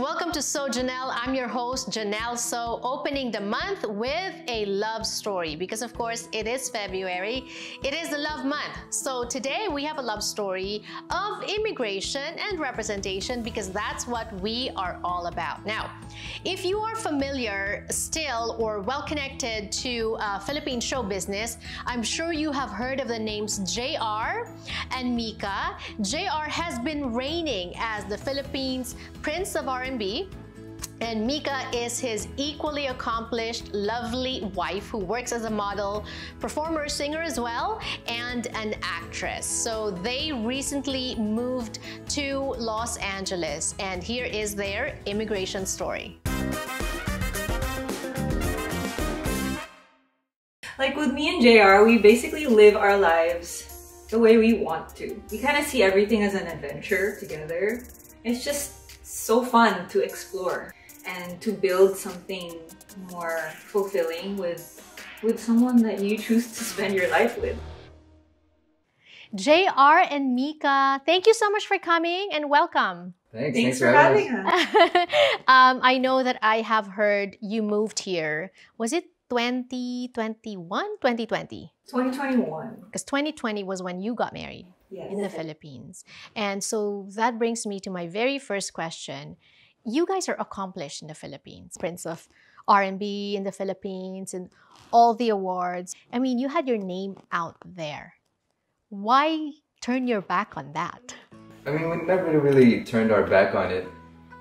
welcome to So Janelle. I'm your host, Janelle So, opening the month with a love story because, of course, it is February. It is the love month. So today we have a love story of immigration and representation because that's what we are all about. Now, if you are familiar still or well connected to uh, Philippine show business, I'm sure you have heard of the names Jay R and Mica. JR has been reigning as the Philippines Prince of R&B. And Mica is his equally accomplished, lovely wife who works as a model, performer, singer as well, and an actress. So they recently moved to Los Angeles, and here is their immigration story. Like with me and Jay R, we basically live our lives the way we want to. We kind of see everything as an adventure together. It's just so fun to explore and to build something more fulfilling with with someone that you choose to spend your life with. Jay R and Mica, thank you so much for coming and welcome. Thanks, Thanks, for having us. um, I know that I have heard you moved here. Was it 2021, 2020? 2021. Because 2020 was when you got married Yes. in the Philippines. And so that brings me to my very first question. You guys are accomplished in the Philippines. Prince of R&B in the Philippines and all the awards. I mean, you had your name out there. Why turn your back on that? I mean, we never really turned our back on it.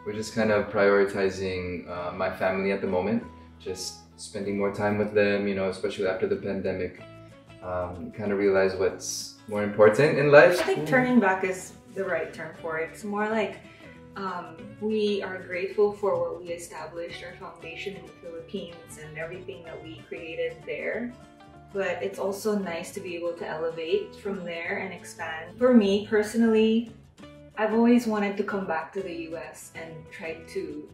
We're just kind of prioritizing uh, my family at the moment, just spending more time with them, you know, especially after the pandemic. Um, kind of realize what's more important in life. I think turning back is the right term for it. It's more like um, we are grateful for what we established, our foundation in the Philippines, and everything that we created there. But it's also nice to be able to elevate from there and expand. For me personally, I've always wanted to come back to the US and try to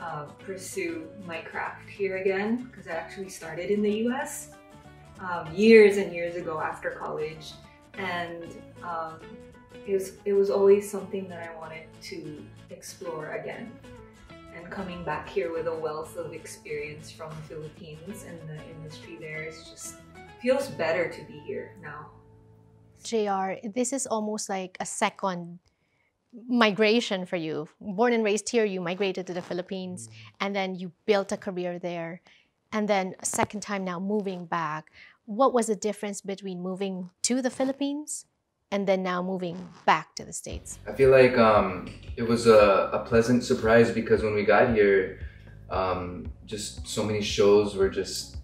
uh, pursue my craft here again because I actually started in the US um, years and years ago after college. And um, it was it was always something that I wanted to explore again. And coming back here with a wealth of experience from the Philippines and the industry there is just feels better to be here now. Jay R, this is almost like a second migration for you. Born and raised here, you migrated to the Philippines and then you built a career there. And then a second time now moving back. What was the difference between moving to the Philippines and then now moving back to the States? I feel like um, it was a, a pleasant surprise because when we got here, um, just so many shows were just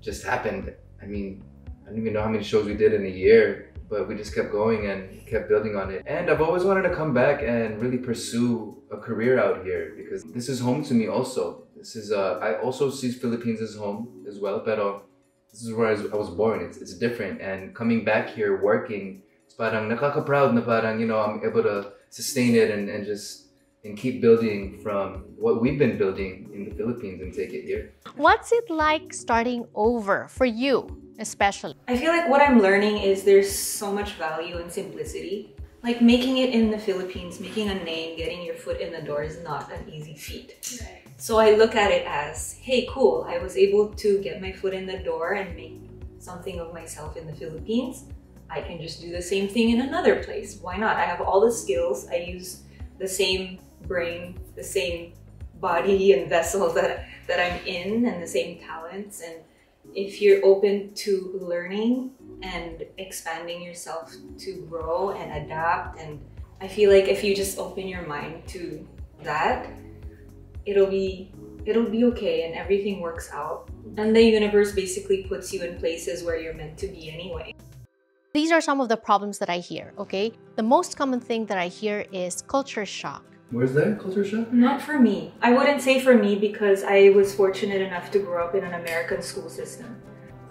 just happened. I mean, I don't even know how many shows we did in a year, but we just kept going and kept building on it. And I've always wanted to come back and really pursue a career out here because this is home to me also. This is uh, I also see Philippines as home as well, but this is where I was, born. It's it's different, and coming back here working, it's parang nakaka-proud na parang you know I'm able to sustain it and, and just and keep building from what we've been building in the Philippines and take it here. What's it like starting over for you, especially? I feel like what I'm learning is there's so much value in simplicity. Like making it in the Philippines, making a name, getting your foot in the door is not an easy feat. So I look at it as, hey, cool, I was able to get my foot in the door and make something of myself in the Philippines. I can just do the same thing in another place. Why not? I have all the skills. I use the same brain, the same body and vessel that, that I'm in, and the same talents. And if you're open to learning and expanding yourself to grow and adapt, and I feel like if you just open your mind to that, it'll be it'll be okay and everything works out. And the universe basically puts you in places where you're meant to be anyway. These are some of the problems that I hear, okay? The most common thing that I hear is culture shock. Where's that culture shock? Not for me. I wouldn't say for me because I was fortunate enough to grow up in an American school system.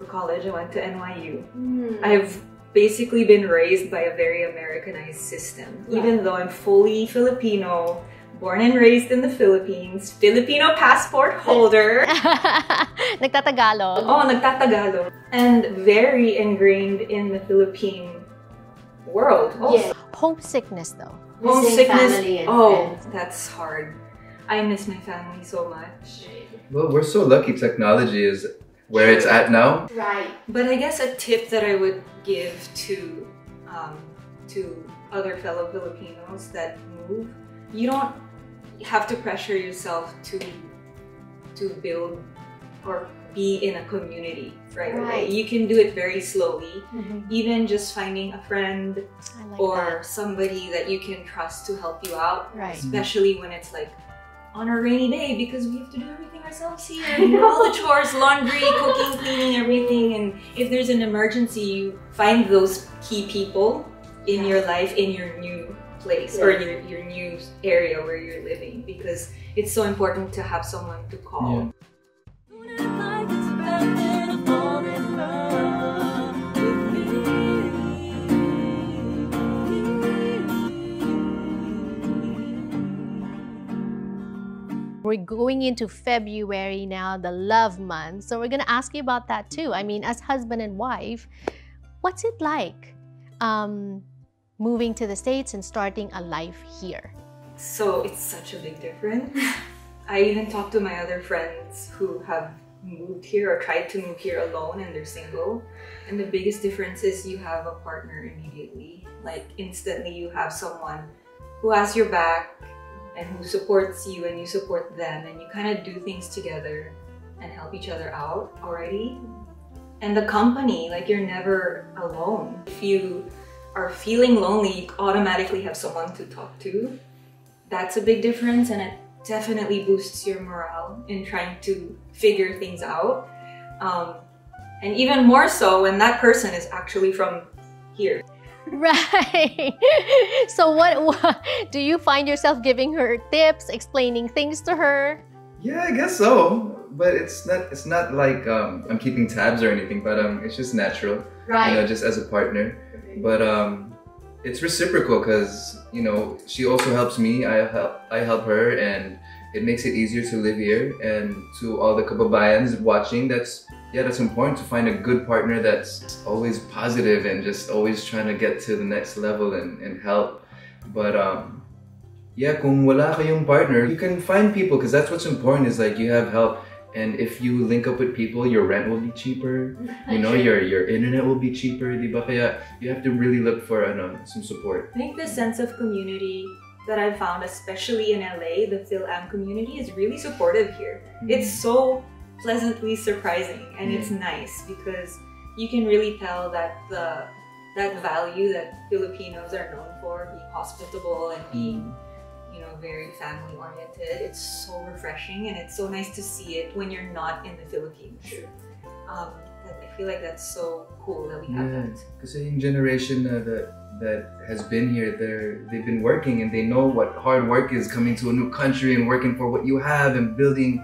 For college, I went to NYU. Hmm. I've basically been raised by a very Americanized system. Even though I'm fully Filipino, born and raised in the Philippines, Filipino passport holder. Nagtatagalog. Oh, nagtatagalog. And very ingrained in the Philippine world. Also. Homesickness though. Homesickness. family and Oh, friends. that's hard. I miss my family so much. Well, we're so lucky technology is where it's at now. Right. But I guess a tip that I would give to um, to other fellow Filipinos that move, you don't have to pressure yourself to to build or be in a community right, away. Right. You can do it very slowly. Even just finding a friend like or somebody that you can trust to help you out. Right. especially when it's like on a rainy day because we have to do everything ourselves here. All the chores, laundry, cooking, cleaning, everything. And if there's an emergency, you find those key people in your life in your new place or your, your new area where you're living because it's so important to have someone to call. We're going into February now, the love month. So we're going to ask you about that too. I mean, as husband and wife, what's it like um, moving to the States and starting a life here? So it's such a big difference. I even talked to my other friends who have moved here or tried to move here alone and they're single. And the biggest difference is you have a partner immediately. Like instantly you have someone who has your back and who supports you and you support them and you kind of do things together and help each other out already. And the company, like you're never alone. If you are feeling lonely, you automatically have someone to talk to that's a big difference and it definitely boosts your morale in trying to figure things out um, and even more so when that person is actually from here Right. so what, what do you find yourself giving her tips, explaining things to her? Yeah, I guess so. But it's not it's not like um, I'm keeping tabs or anything, but um, it's just natural, you know, just as a partner. But um, it's reciprocal because you know she also helps me. I help I help her, and it makes it easier to live here. And to all the kababayans watching, that's yeah, that's important to find a good partner that's always positive and just always trying to get to the next level and, and help. But um, yeah, kung wala kayong partner, you can find people because that's what's important is like you have help. And if you link up with people, your rent will be cheaper. You know, your your internet will be cheaper. Di ba? Kaya you have to really look for ano, some support. i think the sense of community that i've found especially in la the philam community is really supportive here. Mm-hmm. It's so pleasantly surprising and it's mm-hmm. nice because you can really tell that the that value that Filipinos are known for being hospitable and being you know very family oriented it's so refreshing and it's so nice to see it when you're not in the Philippines um, I feel like that's so cool that we have Yeah, that yung generation na that that has been here, they're they've been working and they know what hard work is coming to a new country and working for what you have and building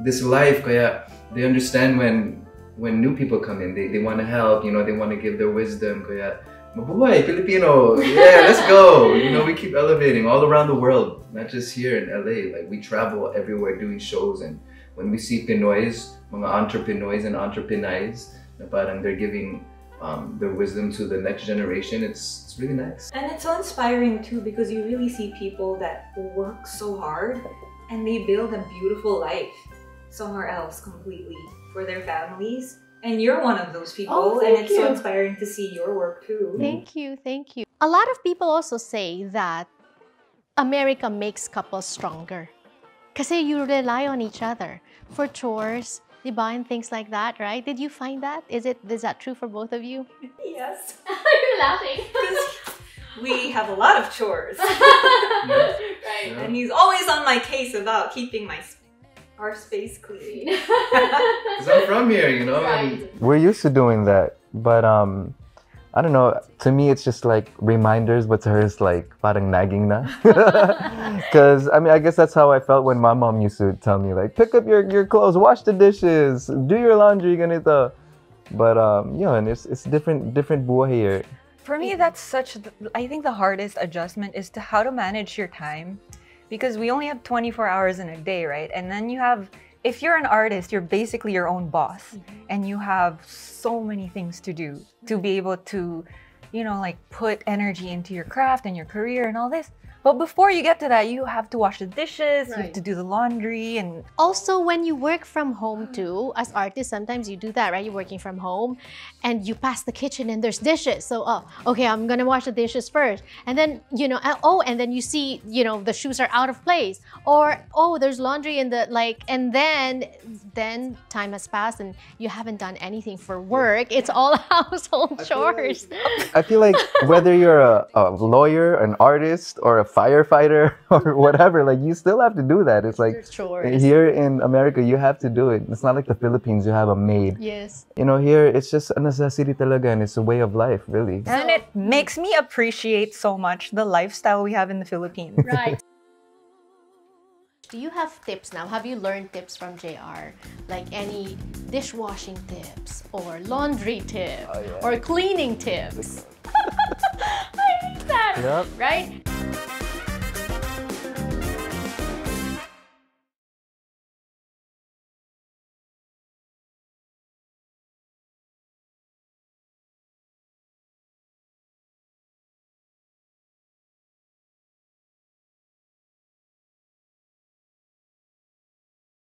this life. Kaya they understand when when new people come in, they, they want to help. You know, they want to give their wisdom. Kaya mabuhay Filipino, yeah, let's go. You know, we keep elevating all around the world, not just here in LA. Like we travel everywhere doing shows and when we see Pinoys, mga entrepreneurs and entrepreneurs, na parang they're giving um, their wisdom to the next generation. It's it's really nice. And it's so inspiring too because you really see people that work so hard and they build a beautiful life somewhere else completely for their families. And you're one of those people, Oh, and thank it's so inspiring to see your work too. Mm-hmm. Thank you, thank you. A lot of people also say that America makes couples stronger. Kasi you rely on each other for chores, diba, and things like that, right? Did you find that? Is it is that true for both of you? Yes. You're laughing. we have a lot of chores. Yeah. right. and he's always on my case about keeping my sp- our space clean. Cause I'm from here, you know. and- We're used to doing that, but um, I don't know. To me, it's just like reminders, but to her, it's like parang nagging na. Because I mean, I guess that's how I felt when my mom used to tell me like, pick up your, your clothes, wash the dishes, do your laundry, ganito. But um, yeah, and it's it's different different buhay here. For me, that's such. th- I think the hardest adjustment is to how to manage your time, because we only have 24 hours in a day, right? And then you have, if you're an artist, you're basically your own boss, mm-hmm. and you have so many things to do to be able to, you know, like put energy into your craft and your career and all this. But before you get to that, you have to wash the dishes, you have to do the laundry, and Also, when you work from home too, as artists, sometimes you do that, right? You're working from home and you pass the kitchen and there's dishes. So, oh, okay, I'm gonna wash the dishes first. And then, you know, uh, oh, and then you see, you know, the shoes are out of place. Or, oh, there's laundry in the, like, and then, then time has passed and you haven't done anything for work. It's all household chores. I feel like whether you're a, a lawyer, an artist, or a firefighter, or whatever, like you still have to do that. It's like There's here in America, you have to do it. It's not like the Philippines, you have a maid. Yes. You know, here it's just a necessity talaga and it's a way of life, really. and it makes me appreciate so much the lifestyle we have in the Philippines. Right. Do you have tips now? Have you learned tips from Jay R? Like any dishwashing tips or laundry tips oh, or cleaning tips? I hate that. Yep. Right?